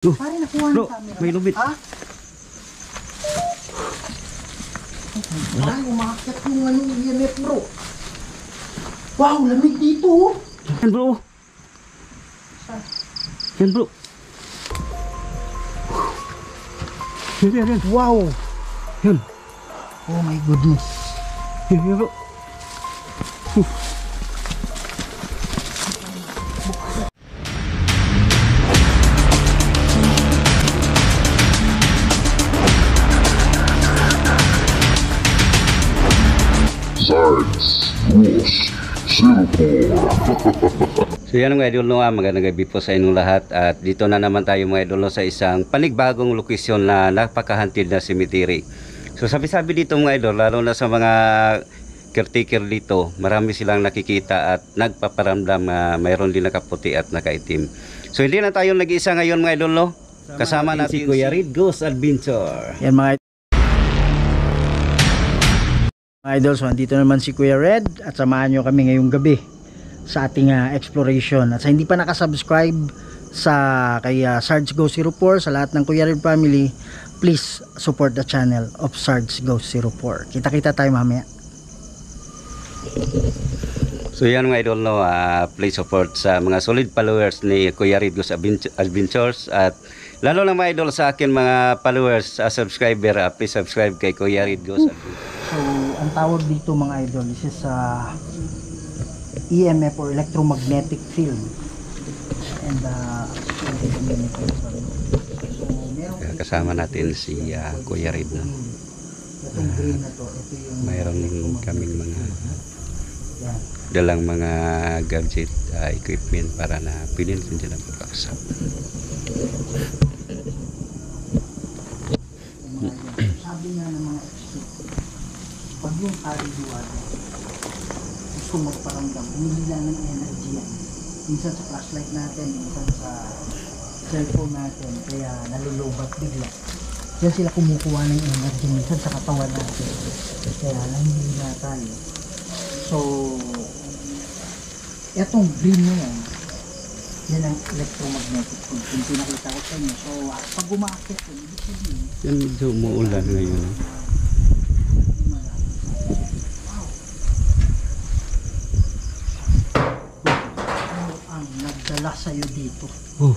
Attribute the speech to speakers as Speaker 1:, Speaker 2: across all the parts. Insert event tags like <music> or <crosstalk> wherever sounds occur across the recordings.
Speaker 1: Oh,
Speaker 2: Pare, nakuha ng camera.
Speaker 1: may lubid.
Speaker 2: Ha? Ay, umakit yung ano, EMF bro. Wow, lamig dito oh.
Speaker 1: Yan bro. Yan bro. Yan, yan, yan.
Speaker 2: Wow.
Speaker 1: Yan.
Speaker 2: Oh my goodness.
Speaker 1: Yan, yan bro.
Speaker 3: Science Rules Singapore.
Speaker 1: So yan mga idol no, ah, magandang gabi po sa inyong lahat at dito na naman tayo mga idol no, sa isang panigbagong lokasyon na napakahantid na cemetery. So sabi-sabi dito mga idol, lalo na sa mga caretaker dito, marami silang nakikita at nagpaparamdam na mayroon din nakaputi at nakaitim. So hindi na tayo nag-iisa ngayon mga idol no. Kasama natin si Kuya Reed Ghost Adventure.
Speaker 2: Yan mga mga idol, so andito naman si Kuya Red at samahan nyo kami ngayong gabi sa ating ah, exploration. At sa hindi pa nakasubscribe sa kay uh, Sarge Go 04 sa lahat ng Kuya Red family, please support the channel of Sarge Go 04. Kita-kita tayo mamaya.
Speaker 1: So yan mga idol no, ah, please support sa mga solid followers ni Kuya Ghost Advent- Adventures at lalo na mga idol sa akin mga followers, ah, subscriber, ah, please subscribe kay Kuya Reed Adventures.
Speaker 2: So, ang tawag dito mga idol, this is uh, EMF or electromagnetic field. And uh, so,
Speaker 1: kasama natin si ah, Kuya Reed
Speaker 2: na yung
Speaker 1: Mayroon kaming mga
Speaker 2: yan.
Speaker 1: Dalang mga gadget ah, equipment para na pwede natin sila
Speaker 2: yan. Sabi nga ng mga expert, pag yung kariduan gusto magparamdam, humihila ng energy yan. Minsan sa flashlight natin, minsan sa cellphone natin, kaya nalulobat bigla. Yan sila kumukuha ng energy minsan sa katawan natin. Kaya nahihila tayo. So, etong green na yan, yan ang electromagnetic field. Yung pinakita ko sa inyo. So, pag umakit yun, ibig sabihin,
Speaker 1: Yan medyo umuulan ngayon. no?
Speaker 2: ano ang nagdala sa'yo dito.
Speaker 1: Oh,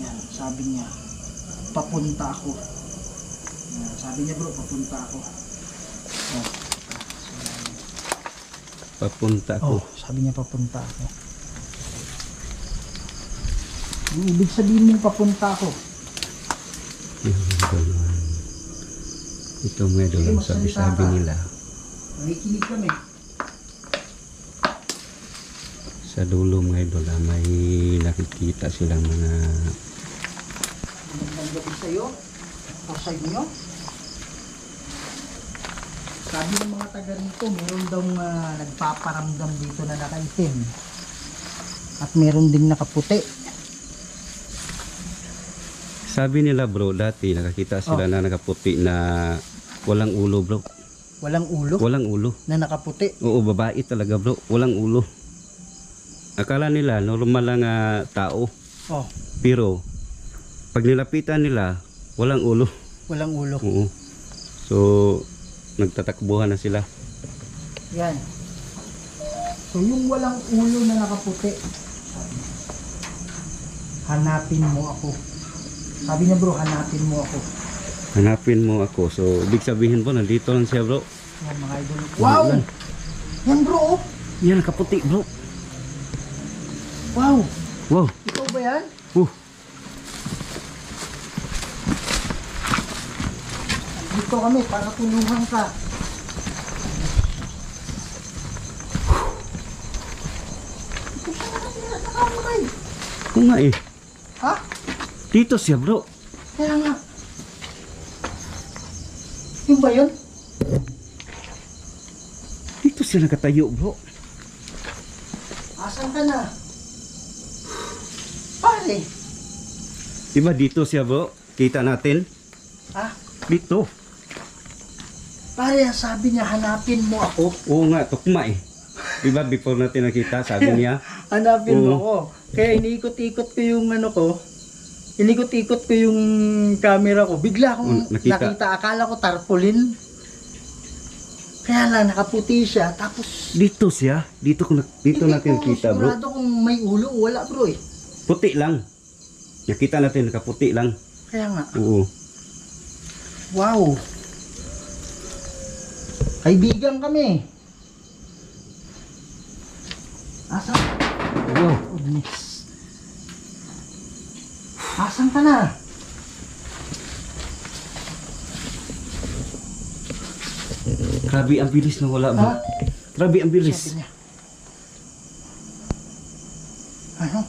Speaker 2: Yan, sabi niya, papunta ako. Sabi niya bro, papunta ako. Oh,
Speaker 1: papunta ako.
Speaker 2: oh, sabi niya papunta ako. Ang ibig sabihin mong papunta ako.
Speaker 1: Ito mga idol ang sabi-sabi nila.
Speaker 2: Nakikinig kami.
Speaker 1: Sa dulo mga idol may nakikita silang mga
Speaker 2: Magandang gabi sa'yo. O sa inyo. Sabi ng mga taga rito, meron daw ah, nagpaparamdam dito na nakaitim. At meron ding nakaputi.
Speaker 1: Sabi nila bro, dati nakakita sila na nakaputi na walang ulo bro.
Speaker 2: Walang ulo
Speaker 1: Walang ulo.
Speaker 2: na nakaputi.
Speaker 1: Oo, babae talaga bro. Walang ulo. Akala nila normal lang ah, tao.
Speaker 2: Oh,
Speaker 1: Pero pag nilapitan nila, walang ulo.
Speaker 2: walang ulo.
Speaker 1: Oo. So, nagtatakbuhan na sila.
Speaker 2: Yan. So yung walang ulo na nakaputi, hanapin mo ako. Sabi niya bro, hanapin mo ako.
Speaker 1: Hanapin mo ako. So, ibig sabihin po, nandito lang siya bro.
Speaker 2: Yan mga idol. Wow! Yan bro, oh.
Speaker 1: Yan, nakaputi bro.
Speaker 2: Wow!
Speaker 1: Wow.
Speaker 2: Ikaw ba yan?
Speaker 1: Uh.
Speaker 2: Dito kami para tulungan ka. Ito siya nakatira sa kamay.
Speaker 1: Oo nga eh.
Speaker 2: Ha?
Speaker 1: Dito siya bro.
Speaker 2: Kaya nga. Yung ba yun?
Speaker 1: Dito siya nakatayo bro.
Speaker 2: Asan ka na? Pare.
Speaker 1: Diba dito siya bro? Kita natin?
Speaker 2: Ha?
Speaker 1: Dito.
Speaker 2: Pare, sabi niya, hanapin mo ako.
Speaker 1: Oo nga, tukma eh. Diba before natin nakita, sabi niya, <laughs>
Speaker 2: Hanapin mo
Speaker 1: Oo.
Speaker 2: ako. Kaya iniikot-ikot ko yung ano ko. Inikot-ikot ko yung camera ko. Bigla akong
Speaker 1: Mm, nakita.
Speaker 2: nakita. Akala ko tarpaulin. Kaya lang, nakaputi siya. Tapos,
Speaker 1: dito siya, dito, ko na- dito
Speaker 2: hindi
Speaker 1: natin
Speaker 2: ko
Speaker 1: kita bro.
Speaker 2: sigurado kung may ulo. Wala bro eh.
Speaker 1: Puti lang. Nakita natin, nakaputi lang.
Speaker 2: Kaya nga,
Speaker 1: Oo.
Speaker 2: wow. Kaibigan kami. Asa?
Speaker 1: Wow.
Speaker 2: Goodness. Asan ka na?
Speaker 1: Grabe ang bilis na wala.
Speaker 2: Ha?
Speaker 1: Grabe ang bilis.
Speaker 2: Ano?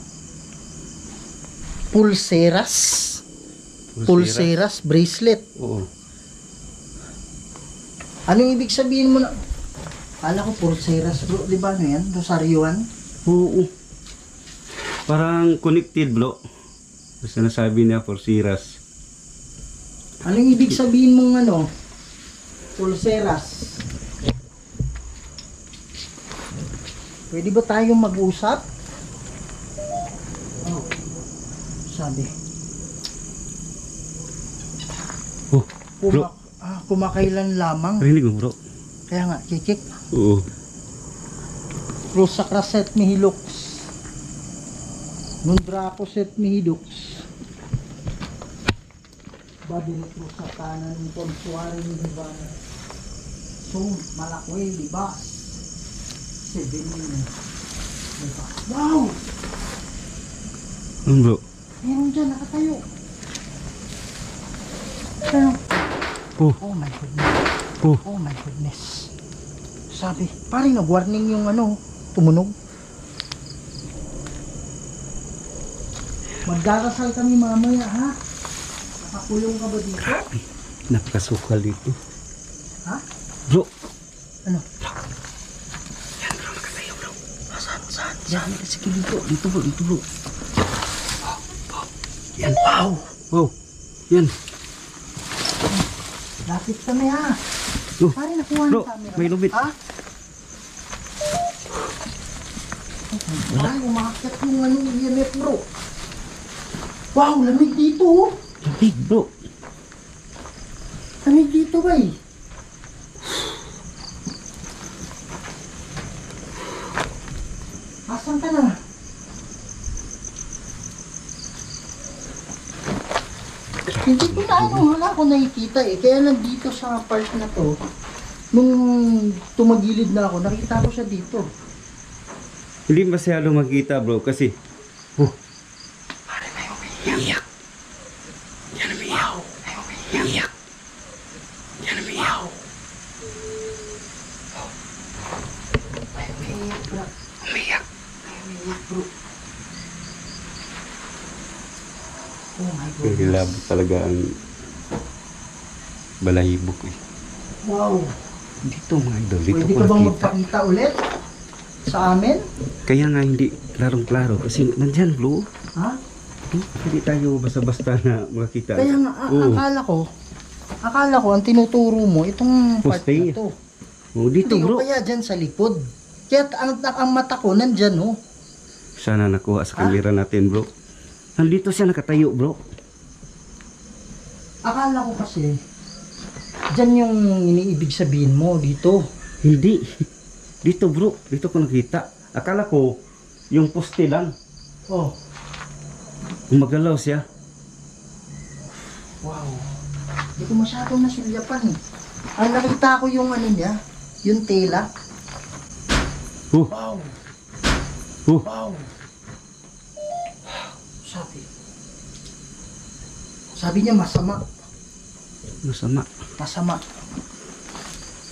Speaker 2: Pulseras? Pulseras bracelet.
Speaker 1: Oo.
Speaker 2: Anong ibig sabihin mo na? Kala ko pulseras bro. Di ba ano yan? Rosarioan?
Speaker 1: Oo. Parang connected bro. Basta nasabi niya for siras.
Speaker 2: Anong ibig sabihin mong ano? Pulseras. Pwede ba tayong mag-usap? Oh. Sabi.
Speaker 1: Oh, bro.
Speaker 2: Kuma kumakailan lamang.
Speaker 1: Rinig mo bro.
Speaker 2: Kaya nga, kikik.
Speaker 1: Oo.
Speaker 2: Rosa Craset Mihilux. Nundraco Set Mihilux. Babirit Rosa Tanan Konsuari Nibana. So, Malakway, Libas. Seven. Libas. Wow!
Speaker 1: Ano bro?
Speaker 2: Meron dyan, nakatayo. Ano?
Speaker 1: Oh,
Speaker 2: Oh my goodness.
Speaker 1: oh.
Speaker 2: Oh my goodness. Sabi, parang nag-warning yung ano, tumunog. Magdarasal kami mamaya, ha? Nakakulong ka ba dito?
Speaker 1: Napakasukal dito.
Speaker 2: Ha?
Speaker 1: Bro.
Speaker 2: Ano?
Speaker 1: Yan bro, nakatayo bro.
Speaker 2: Saan? Saan?
Speaker 1: Yan, sige dito. Dito bro, dito bro.
Speaker 2: Yan, wow!
Speaker 1: Wow. Yan.
Speaker 2: Lapit kami, ha?
Speaker 1: Oh,
Speaker 2: Pare, nakuha
Speaker 1: bro,
Speaker 2: ng camera.
Speaker 1: may lubid.
Speaker 2: Ha? Ay, umakit yung ano, EMF, bro. Wow, lamig dito, oh.
Speaker 1: Lamig bro.
Speaker 2: Lamig dito, bay. Asan ka na? Hindi ko na ano, wala ko nakikita eh. Kaya lang dito sa part na to, nung tumagilid na ako, nakita ko siya dito.
Speaker 1: Hindi masyado makita bro kasi oh,
Speaker 2: Pare, may umiiyak.
Speaker 1: yan ang iyak.
Speaker 2: Wow, may umiiyak.
Speaker 1: Yan ang iyak.
Speaker 2: Wow. May umiiyak, bro.
Speaker 1: Umiyak.
Speaker 2: May umiiyak, bro. Goodness.
Speaker 1: talaga ang balahibok eh.
Speaker 2: Wow.
Speaker 1: Dito mga idol, dito
Speaker 2: Pwede
Speaker 1: ko
Speaker 2: ka bang
Speaker 1: nakita.
Speaker 2: magpakita ulit? Sa amin?
Speaker 1: Kaya nga hindi klarong klaro kasi nandyan bro.
Speaker 2: Ha?
Speaker 1: Hmm, Hindi tayo basta-basta na makita.
Speaker 2: Kaya nga, a-
Speaker 1: Oo.
Speaker 2: akala ko, akala ko, ang tinuturo mo, itong part na to.
Speaker 1: Oh, dito
Speaker 2: Hindi
Speaker 1: bro.
Speaker 2: ko kaya dyan sa likod. Kaya t- ang, ang mata ko, nandyan, oh.
Speaker 1: Sana nakuha sa kamera natin bro. Nandito siya nakatayo bro.
Speaker 2: Akala ko kasi, dyan yung iniibig sabihin mo, dito.
Speaker 1: Hindi. <laughs> Dito bro, dito ko nakita. Akala ko yung poste lang.
Speaker 2: Oh,
Speaker 1: Gumagalaw siya.
Speaker 2: wow. Hindi ko masyadong nasulyapan, eh. Ang nakita ko yung ano niya, yung tela.
Speaker 1: Oh,
Speaker 2: Wow.
Speaker 1: oh.
Speaker 2: Wow! Sabi. Sabi niya masama.
Speaker 1: Masama.
Speaker 2: Masama.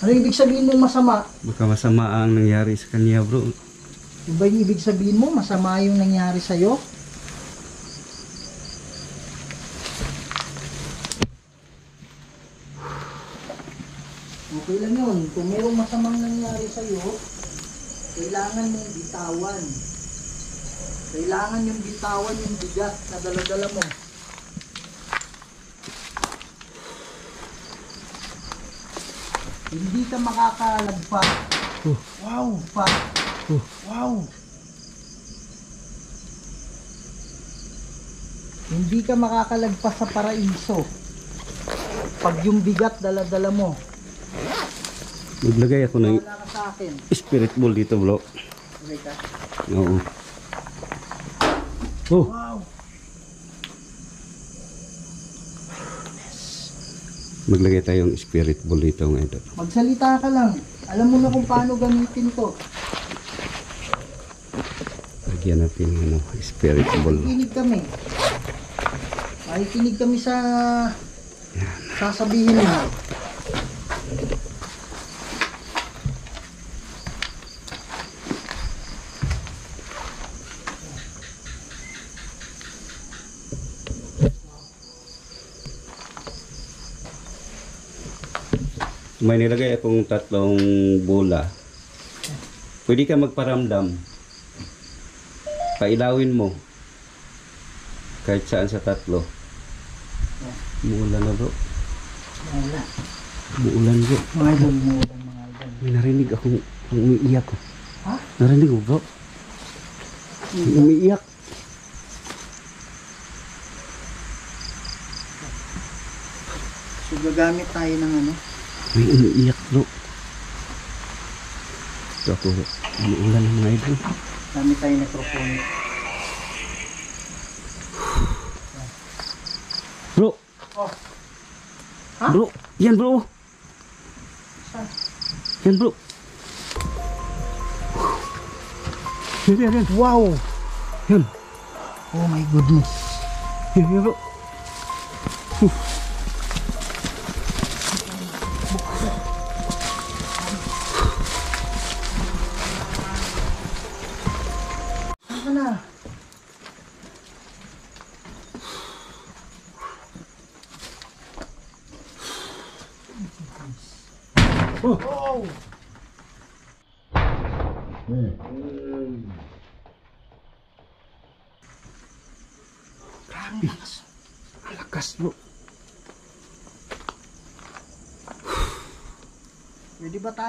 Speaker 2: Ano ibig sabihin mong masama?
Speaker 1: Baka masama ang nangyari sa kanya bro.
Speaker 2: Yung ba yung ibig sabihin mo masama yung nangyari sa'yo? Okay lang yun. Kung mayroong masamang nangyari sa'yo, kailangan mong bitawan. Kailangan yung bitawan yung bigat na daladala mo. Hindi ka makakalagpas.
Speaker 1: Oh.
Speaker 2: Wow, pa.
Speaker 1: Oh.
Speaker 2: Wow. Hindi ka makakalagpas sa paraiso. Pag yung bigat dala-dala mo,
Speaker 1: Maglagay ako ng spirit ball dito bro.
Speaker 2: Okay ka?
Speaker 1: Oo. Oh,
Speaker 2: Wow.
Speaker 1: Maglagay tayong spirit ball dito idol.
Speaker 2: Magsalita ka lang. Alam mo na kung paano gamitin to.
Speaker 1: Lagyan natin ng ano, spirit ball.
Speaker 2: Makikinig kami. Makikinig kami sa sasabihin mo.
Speaker 1: May nilagay akong tatlong bola. Pwede ka magparamdam. Pailawin mo. Kahit saan sa tatlo. Muulan na bro.
Speaker 2: Wala.
Speaker 1: Muulan bro.
Speaker 2: Mga idol mo mga idol.
Speaker 1: May narinig akong ang umiiyak ko.
Speaker 2: Ha?
Speaker 1: Narinig mo bro? May umiiyak.
Speaker 2: So gagamit tayo ng ano?
Speaker 1: May umiiyak bro. Ito ako. Umuulan ng mga idol.
Speaker 2: Gamit tayo ng microphone.
Speaker 1: Bro!
Speaker 2: Oh. Ha?
Speaker 1: Bro! Yan bro!
Speaker 2: Saan?
Speaker 1: Yan bro! Yan, yan, yan.
Speaker 2: Wow!
Speaker 1: Yan.
Speaker 2: Oh my goodness.
Speaker 1: Yan, yan bro.
Speaker 2: Saan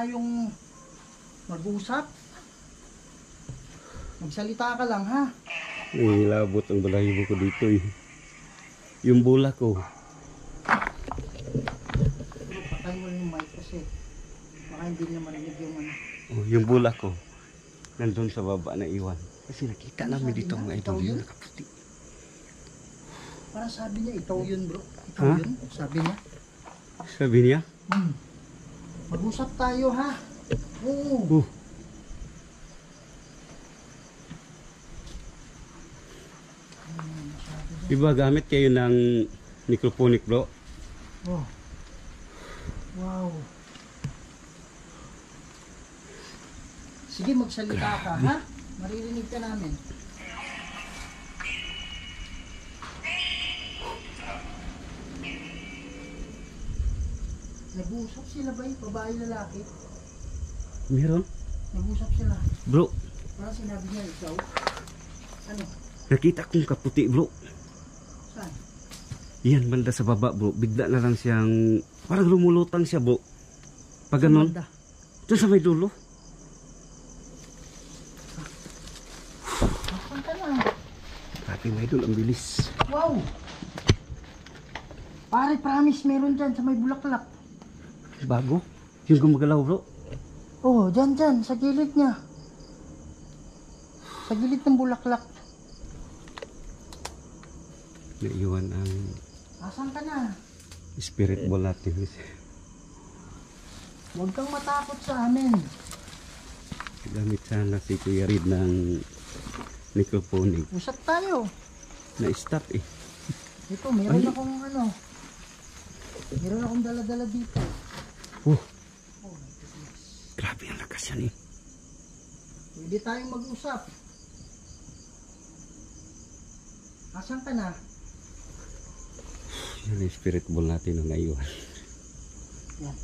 Speaker 2: tayong mag-usap? Magsalita ka lang ha.
Speaker 1: May labot ang balahibo ko dito eh. Yung bola ko.
Speaker 2: Patay mo yung mic kasi baka hindi niya marinig yung ano.
Speaker 1: Oh, yung bola ko. Nandun sa baba na iwan. Kasi nakita namin dito mga idol yun nakaputi.
Speaker 2: Parang sabi niya, ikaw yun bro. Ikaw
Speaker 1: Ha?
Speaker 2: yun. Sabi niya.
Speaker 1: Sabi niya,
Speaker 2: Hmm. Mag-usap tayo ha. Oo.
Speaker 1: oh, Diba gamit kayo ng microphonic bro?
Speaker 2: Oh. Wow. Sige, magsalita ka, ha? Maririnig ka namin. Nag-uusap sila ba yung babae lalaki?
Speaker 1: Meron?
Speaker 2: Nag-uusap sila.
Speaker 1: Bro,
Speaker 2: Parang sinabi niya ikaw. Ano?
Speaker 1: nakita kong kaputi bro.
Speaker 2: Saan?
Speaker 1: Yan, banda sa baba bro. Bigla na lang siyang, parang lumulutang siya bro. Pag
Speaker 2: Banda.
Speaker 1: doon sa may dulo. Grabe mga idol, ang bilis.
Speaker 2: Wow! Pare, promise meron dyan sa may bulaklak.
Speaker 1: Bago. Yung gumagalaw bro.
Speaker 2: Oh, dyan dyan, sa gilid niya. Sa gilid ng bulaklak.
Speaker 1: Naiwan ang
Speaker 2: Asan ka na?
Speaker 1: spirit natin.
Speaker 2: Huwag kang matakot sa amin.
Speaker 1: Gamit sana si Kuya Reed ng microphonic.
Speaker 2: Usap tayo.
Speaker 1: Na-stop eh.
Speaker 2: Ito, meron
Speaker 1: Ay.
Speaker 2: akong ano. Meron akong dala-dala dito.
Speaker 1: Oh. Grabe ang lakas yan eh.
Speaker 2: Pwede tayong mag-usap. Asan ka na?
Speaker 1: Yan ang spirit ball natin na naiwan.
Speaker 2: Yan.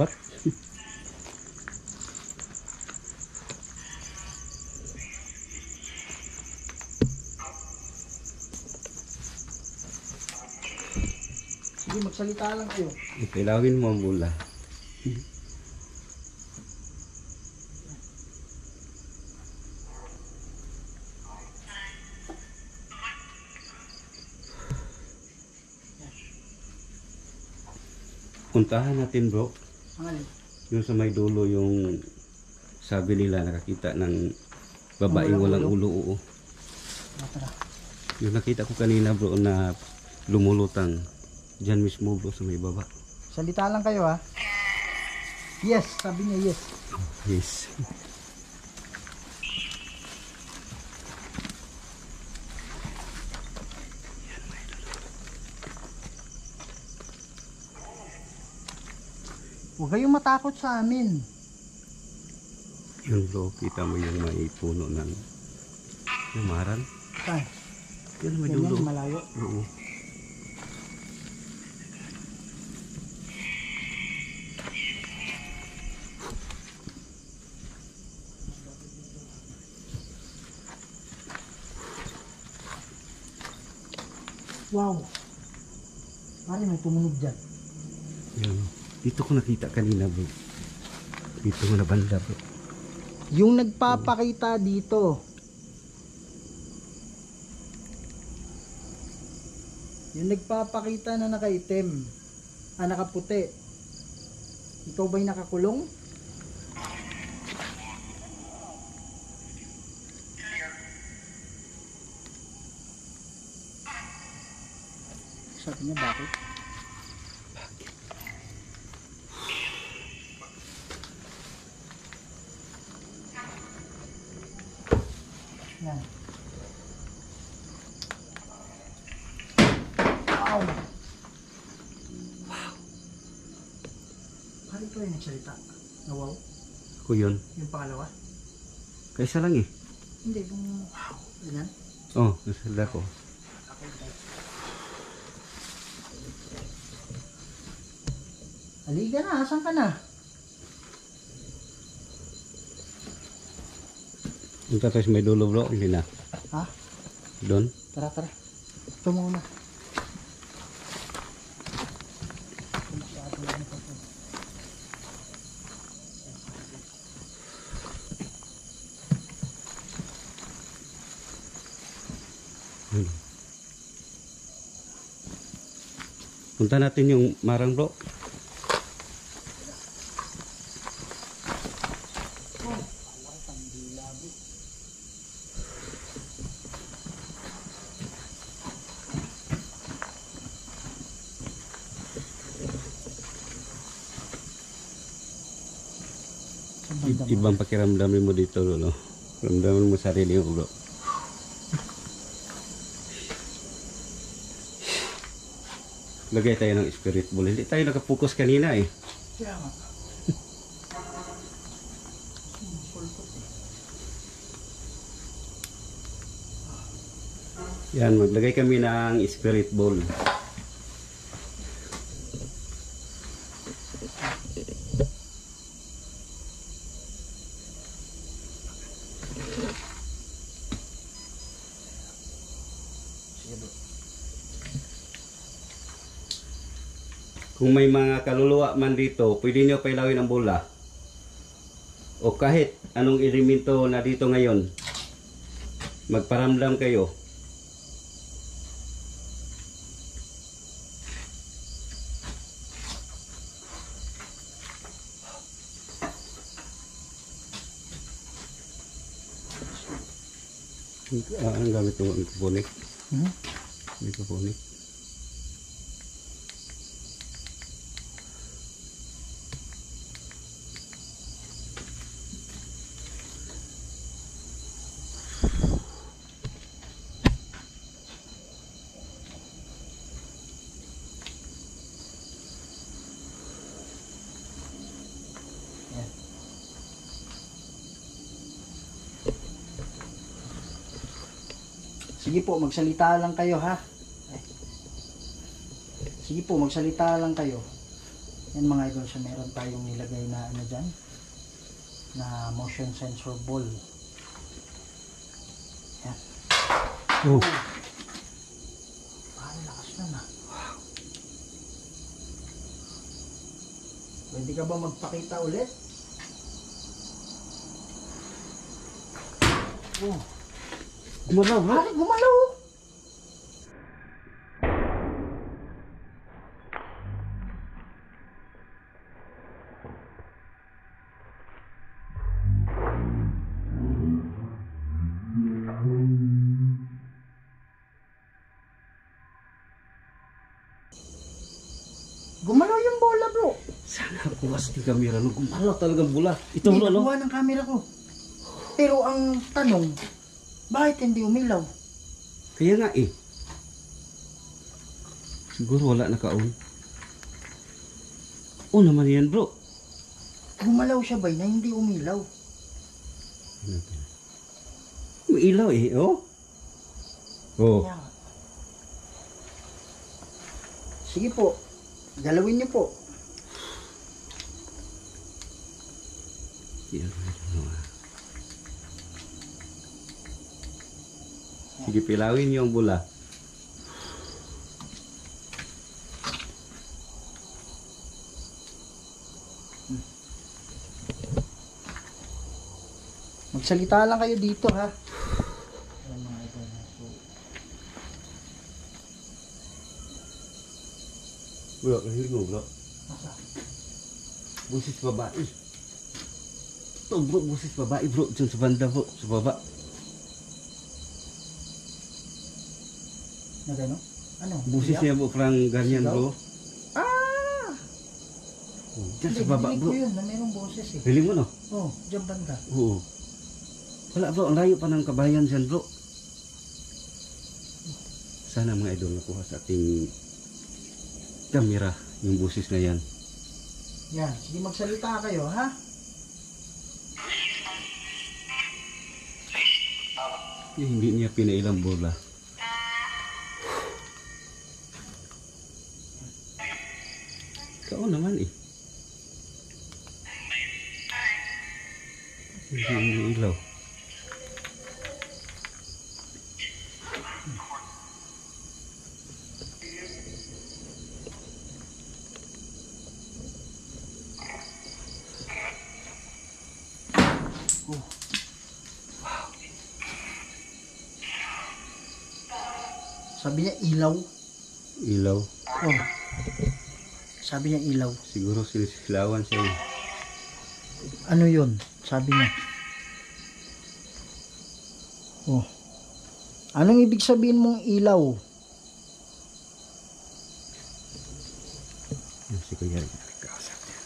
Speaker 2: Ano magsalita lang kayo.
Speaker 1: Ipilawin mo ang bola. Puntahan natin bro.
Speaker 2: Alin?
Speaker 1: Yung sa may dulo yung sabi nila nakakita ng babaeng
Speaker 2: Walang
Speaker 1: walang ulo. Oo.
Speaker 2: Ah.
Speaker 1: Yung nakita ko kanina bro na lumulutang. Diyan mismo bro sa may baba.
Speaker 2: Salita lang kayo ha. Yes, sabi niya yes.
Speaker 1: Yes.
Speaker 2: Huwag kayong matakot sa amin.
Speaker 1: Yun bro, kita mo yung may puno ng yung maran.
Speaker 2: Saan?
Speaker 1: Yan may dulo.
Speaker 2: yan, malayo.
Speaker 1: Oo.
Speaker 2: Wow. Pare, may tumunog dyan.
Speaker 1: Yan. Dito ko nakita kanina bro. Dito ko na banda bro.
Speaker 2: Yung nagpapakita dito. Yung nagpapakita na nakaitim. Ah, nakaputi. Ikaw ba'y nakakulong? Sabi niya bakit? Yan. Wow! Wow! Ito yung nagsalita. Na wow?
Speaker 1: Ako yun.
Speaker 2: Yung pangalawa?
Speaker 1: Kaisa lang eh.
Speaker 2: Hindi, yung wow. Ganyan?
Speaker 1: Oh, nasalda ko.
Speaker 2: Halika na, asan ka na?
Speaker 1: Punta tayo sa may dulo bro. Hindi na.
Speaker 2: Ha?
Speaker 1: Doon.
Speaker 2: Tara, tara. Ito muna.
Speaker 1: Yun. Punta natin yung marang bro. Ibang pakiramdamin mo dito. No? Ramdaman mo sarili mo bro. Lagay tayo ng spirit ball. Hindi tayo nakapokus kanina eh.
Speaker 2: Kaya nga.
Speaker 1: Yan, maglagay kami ng spirit ball. May mga kaluluwa man dito, pwede nyo pailawin ang bola. O kahit anong elemento na dito ngayon, magparamdam kayo. Ah, ang gamit mo, mikroponik.
Speaker 2: Hmm?
Speaker 1: Mikroponik.
Speaker 2: Sige po, magsalita lang kayo ha. Ay. Sige po, magsalita lang kayo. Yan mga idol, so meron tayong nilagay na ano dyan, na motion sensor ball. Yan.
Speaker 1: Oh,
Speaker 2: Parang lakas na na. Pwede ka ba magpakita ulit? Oh,
Speaker 1: Gumalaw
Speaker 2: bakit gumalaw? Gumalaw yung bola bro.
Speaker 1: Sana bukas yung kamera no. Gumalaw talagang bula. Ito
Speaker 2: Hindi
Speaker 1: bro no.
Speaker 2: nakuha ng camera ko. Pero ang tanong, bakit hindi umilaw?
Speaker 1: Kaya nga eh. Siguro wala nakaon. Oo naman yan bro.
Speaker 2: Gumalaw siya ba na hindi umilaw?
Speaker 1: May ilaw eh. Oh. Oh.
Speaker 2: Kaya nga. Sige po, galawin niyo po.
Speaker 1: Yan, ano, ah. Sige, pilawin yung bula.
Speaker 2: Magsalita lang kayo dito ha.
Speaker 1: Nahilig mo bro.
Speaker 2: nasa?
Speaker 1: Busis babae. Ito bro, busis babae bro. Diyan sa banda bro, sa baba.
Speaker 2: Na gano? Ano?
Speaker 1: Busis niya bro, parang ganyan bro.
Speaker 2: Ah!
Speaker 1: Oh, Diyan
Speaker 2: Hindi,
Speaker 1: sa baba bro.
Speaker 2: ko yun na mayroong boses eh.
Speaker 1: Hiling mo no?
Speaker 2: Oh, dyan banda.
Speaker 1: Oo. Wala bro, ang layo pa ng kabayan dyan bro. Sana mga idol nakuha sa ating kamera yung busis na yan.
Speaker 2: Yan, sige magsalita kayo ha.
Speaker 1: Eh, hindi niya pinailang bola. Ikaw naman eh. Hindi iniilaw.
Speaker 2: Sabi niya ilaw.
Speaker 1: Ilaw.
Speaker 2: Oh. Sabi niya ilaw.
Speaker 1: Siguro sinisilawan siya eh.
Speaker 2: Ano yun? Sabi niya. Oh. Anong ibig sabihin mong ilaw?
Speaker 1: Si Kuya. Kausap niya.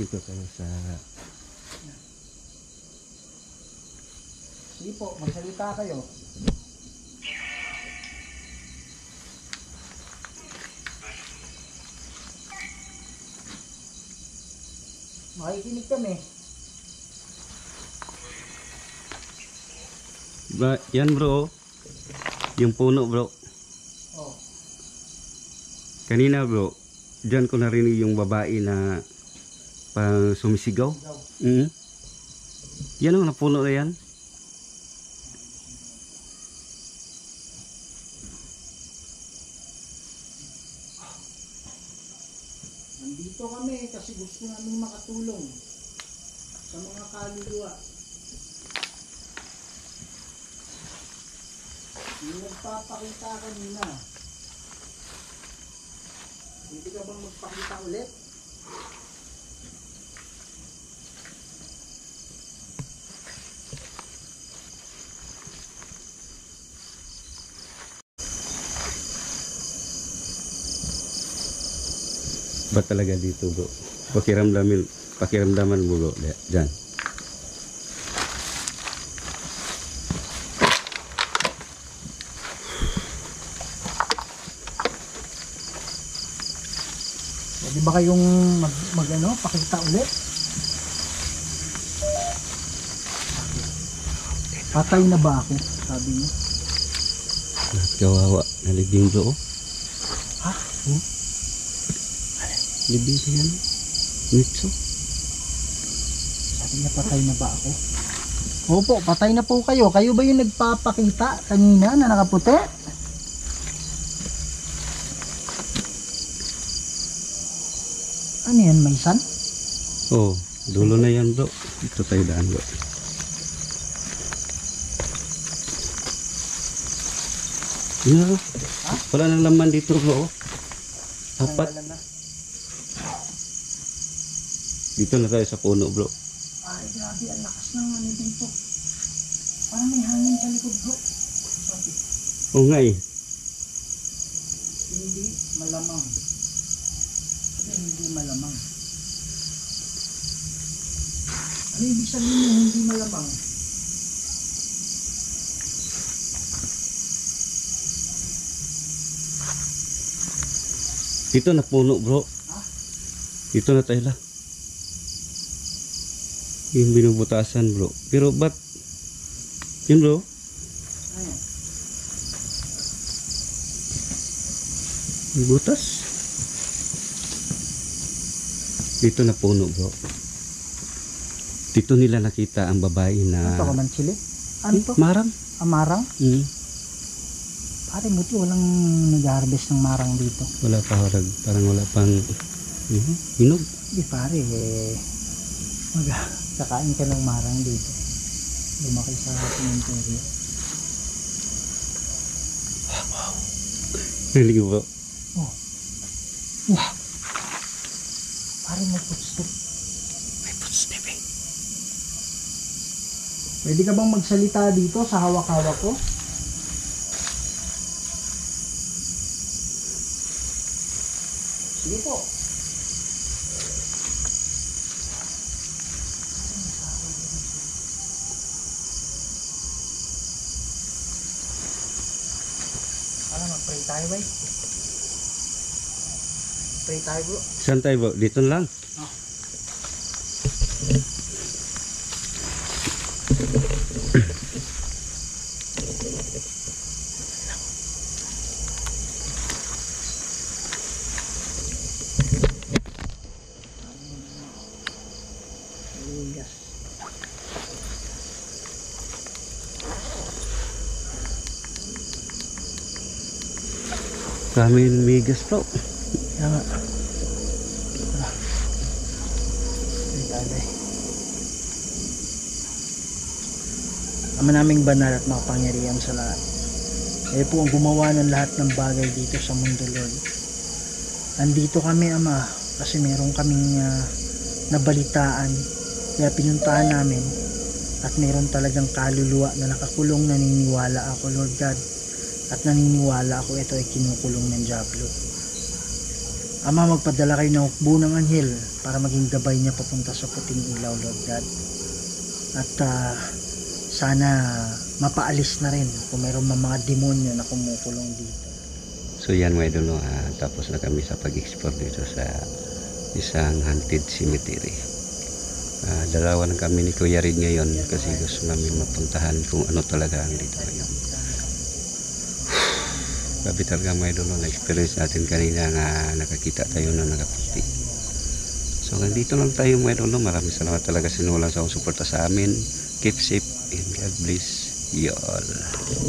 Speaker 1: Dito tayo sa...
Speaker 2: Sige po, magsalita kayo. Makikinig kami.
Speaker 1: Ba, yan bro. Yung puno bro.
Speaker 2: Oh.
Speaker 1: Kanina bro, diyan ko narinig yung babae na pang sumisigaw. Mm Yan ang napuno na yan.
Speaker 2: Nandito kami kasi gusto makatulong sa mga kaluluwa. Yung nagpapakita kanina. Hindi ka bang magpakita ulit?
Speaker 1: Ba talaga dito bro? Pakiramdamin, pakiramdaman. Di- Diyan.
Speaker 2: Pwede ba kayong mag, mag ano, pakita ulit? Patay na ba ako? Sabi niya.
Speaker 1: Kawawa. Nalibing bro. oh.
Speaker 2: Ha?
Speaker 1: Libing siya yan. Mitso.
Speaker 2: Sabi niya patay na ba ako? Opo, patay na po kayo. Kayo ba yung nagpapakita kanina na nakaputi? Ano yan, may sun?
Speaker 1: Oh, dulo na yan bro. Dito tayo daan bro. Yeah. Wala na laman dito bro. oh. Apat.
Speaker 2: Wala na.
Speaker 1: Dito na tayo sa puno bro.
Speaker 2: Ay, grabe, ang lakas ng ano dito. Parang may hangin sa likod bro. Sabi,
Speaker 1: Oo nga eh.
Speaker 2: hindi malamang. Sabi, hindi malamang. Ano ibig sabihin ng hindi malamang?
Speaker 1: Dito na puno bro.
Speaker 2: Ha?
Speaker 1: Dito na tayo lang. Yung binubutasan bro. Pero ba't? Yun bro. Butas. Dito na puno bro. Dito nila nakita ang babae
Speaker 2: Ano to,
Speaker 1: na...
Speaker 2: kaman chili? Ano to?
Speaker 1: Marang.
Speaker 2: Amarang?
Speaker 1: Hmm.
Speaker 2: Pare, buti walang nag-harvest ng marang dito.
Speaker 1: Wala pa harag. Parang wala pang... Mhm. Hinog.
Speaker 2: Hindi pare, eh, mag <laughs> kakain ka ng marang dito. Lumaki sa cemetery. <sighs>
Speaker 1: Naligo bro.
Speaker 2: Wah! Pare, may footstep.
Speaker 1: May footstep eh.
Speaker 2: Pwede ka bang magsalita dito sa hawak-hawak ko? Sige po. Ano, mag-pray tayo, bay? Pray tayo, bro.
Speaker 1: Saan tayo bro? Dito lang. Kami migas bro.
Speaker 2: Kaya nga. Ama naming banal at makapangyarihan sa lahat. Kayo po ang gumawa ng lahat ng bagay dito sa mundo, Lord. Andito kami, Ama, kasi meron kaming ah, nabalitaan. Kaya pinuntahan namin at meron talagang kaluluwa na nakakulong naniniwala ako, Lord God. At naniniwala ako ito ay kinukulong ng Diablo. Ama, magpadala kayo ng hukbo ng anghel para maging gabay niya papunta sa puting ilaw, Lord God. At ah, sana mapaalis na rin kung mayroong mga demonyo na kumukulong dito.
Speaker 1: So yan mga idol, no? Ah, tapos na kami sa pag-explore dito sa isang haunted cemetery. Ah, dalawa lang kami ni Kuya Rid ngayon kasi gusto namin mapuntahan kung ano talaga ang dito ngayon. Grabe talaga mga idol, na-experience natin kanina nga nakakita tayo na nakaputi. So hanggang dito lang tayo mga idol, maraming salamat talaga sa inulang sa suporta sa amin. Keep safe and God bless you all.